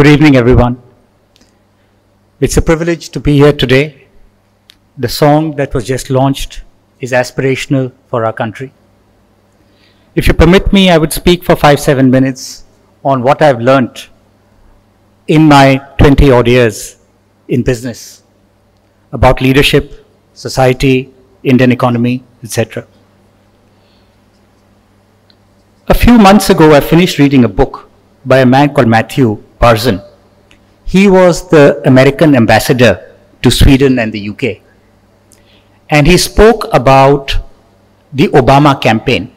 Good evening, everyone. It's a privilege to be here today. The song that was just launched is aspirational for our country. If you permit me, I would speak for five, seven minutes on what I've learnt in my 20 odd years in business about leadership, society, Indian economy, etc. A few months ago, I finished reading a book by a man called Matthew Barzun. He was the American ambassador to Sweden and the UK. And he spoke about the Obama campaign.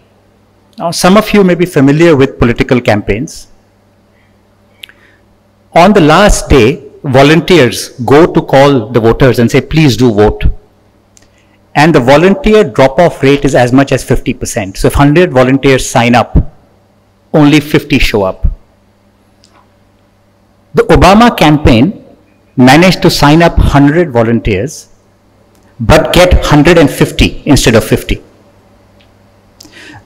Now, some of you may be familiar with political campaigns. On the last day, volunteers go to call the voters and say, please do vote. And the volunteer drop off rate is as much as 50%. So if 100 volunteers sign up, only 50 show up. The Obama campaign managed to sign up 100 volunteers, but get 150 instead of 50.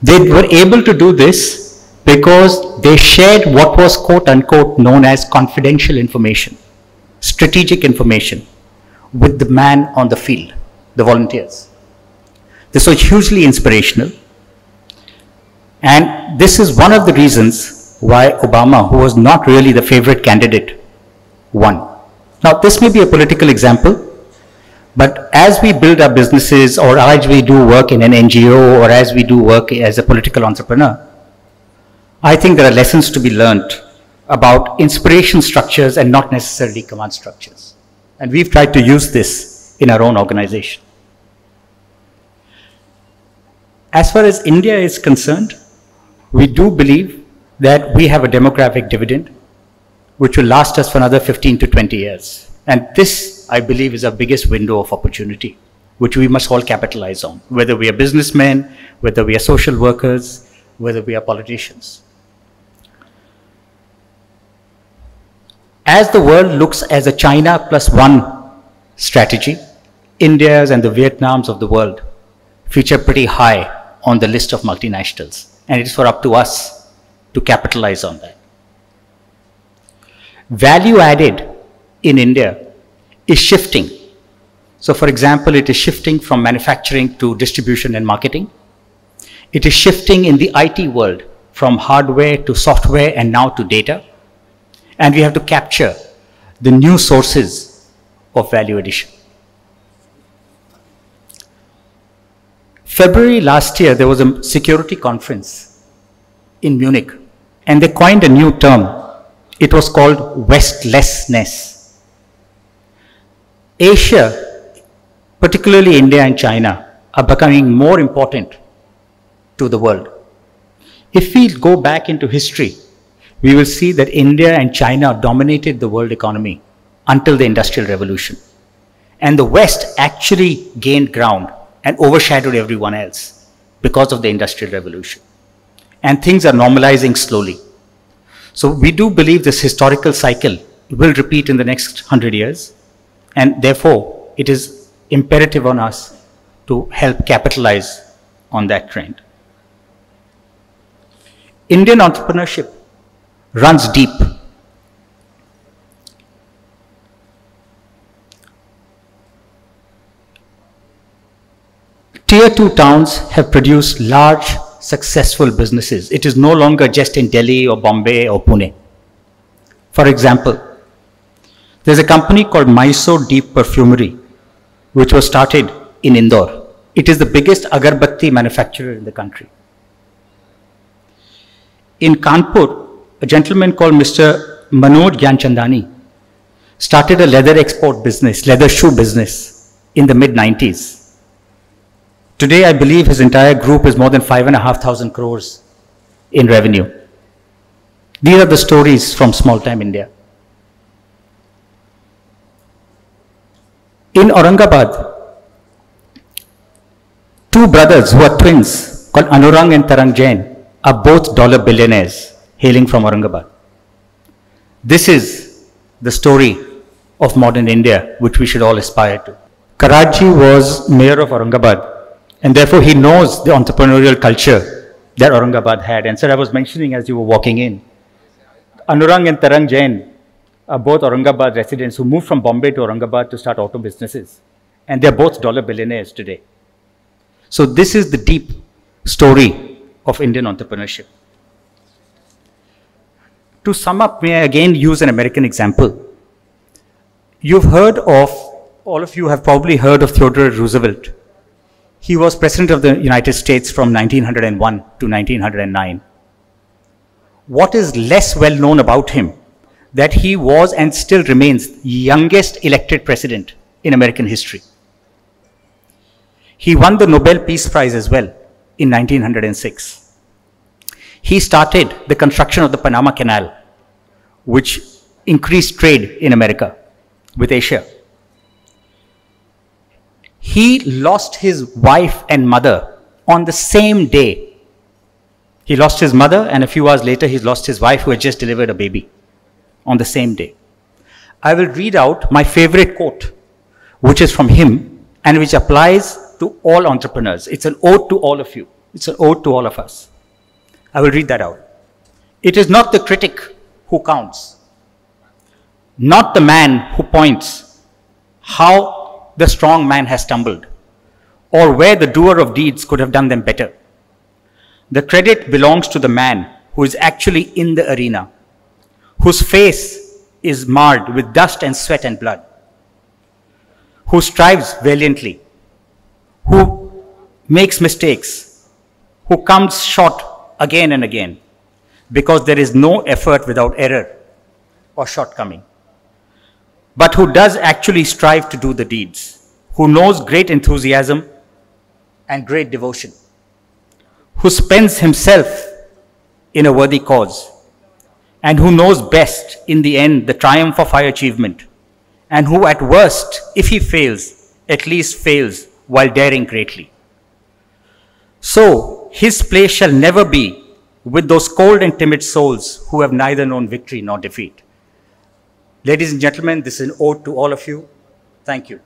They were able to do this because they shared what was quote unquote known as confidential information, strategic information with the man on the field, the volunteers. This was hugely inspirational. And this is one of the reasons why Obama, who was not really the favorite candidate, won. Now, this may be a political example, but as we build our businesses or as we do work in an NGO or as we do work as a political entrepreneur, I think there are lessons to be learned about inspiration structures and not necessarily command structures. And we've tried to use this in our own organization. As far as India is concerned, we do believe that we have a demographic dividend which will last us for another 15 to 20 years. And this, I believe, is our biggest window of opportunity, which we must all capitalize on, whether we are businessmen, whether we are social workers, whether we are politicians. As the world looks as a China plus one strategy, India's and the Vietnams of the world feature pretty high on the list of multinationals. And it is for up to us to capitalize on that. Value added in India is shifting. So for example, it is shifting from manufacturing to distribution and marketing. It is shifting in the IT world from hardware to software and now to data. And we have to capture the new sources of value addition. February last year, there was a security conference in Munich, and they coined a new term. It was called Westlessness. Asia, particularly India and China, are becoming more important to the world. If we go back into history, we will see that India and China dominated the world economy until the Industrial Revolution. And the West actually gained ground and overshadowed everyone else because of the Industrial Revolution. And things are normalizing slowly. So we do believe this historical cycle will repeat in the next hundred years. And therefore, it is imperative on us to help capitalize on that trend. Indian entrepreneurship runs deep. Tier 2 towns have produced large, successful businesses. It is no longer just in Delhi or Bombay or Pune. For example, there's a company called Mysore Deep Perfumery, which was started in Indore. It is the biggest agarbatti manufacturer in the country. In Kanpur, a gentleman called Mr. Manoj Gyanchandani started a leather export business, leather shoe business in the mid 90s. Today, I believe his entire group is more than five and a half thousand crores in revenue. These are the stories from small time India. In Aurangabad, two brothers who are twins called Anurang and Tarang Jain are both dollar billionaires hailing from Aurangabad. This is the story of modern India, which we should all aspire to. Karad ji was mayor of Aurangabad and therefore, he knows the entrepreneurial culture that Aurangabad had. And sir, I was mentioning as you were walking in, Anurang and Tarang Jain are both Aurangabad residents who moved from Bombay to Aurangabad to start auto businesses. And they're both dollar billionaires today. So this is the deep story of Indian entrepreneurship. To sum up, may I again use an American example? You've heard of, all of you have probably heard of Theodore Roosevelt. He was President of the United States from 1901 to 1909. What is less well known about him that he was and still remains youngest elected president in American history. He won the Nobel Peace Prize as well in 1906. He started the construction of the Panama Canal, which increased trade in America with Asia. He lost his wife and mother on the same day. He lost his mother, and a few hours later, he lost his wife who had just delivered a baby on the same day. I will read out my favorite quote, which is from him and which applies to all entrepreneurs. It's an ode to all of you. It's an ode to all of us. I will read that out. It is not the critic who counts, not the man who points how the strong man has stumbled or where the doer of deeds could have done them better. The credit belongs to the man who is actually in the arena whose face is marred with dust and sweat and blood, who strives valiantly, who makes mistakes, who comes short again and again, because there is no effort without error or shortcoming, but who does actually strive to do the deeds, who knows great enthusiasm and great devotion, who spends himself in a worthy cause and who knows best in the end the triumph of high achievement, and who at worst, if he fails, at least fails while daring greatly. So his place shall never be with those cold and timid souls who have neither known victory nor defeat. Ladies and gentlemen, this is an ode to all of you. Thank you.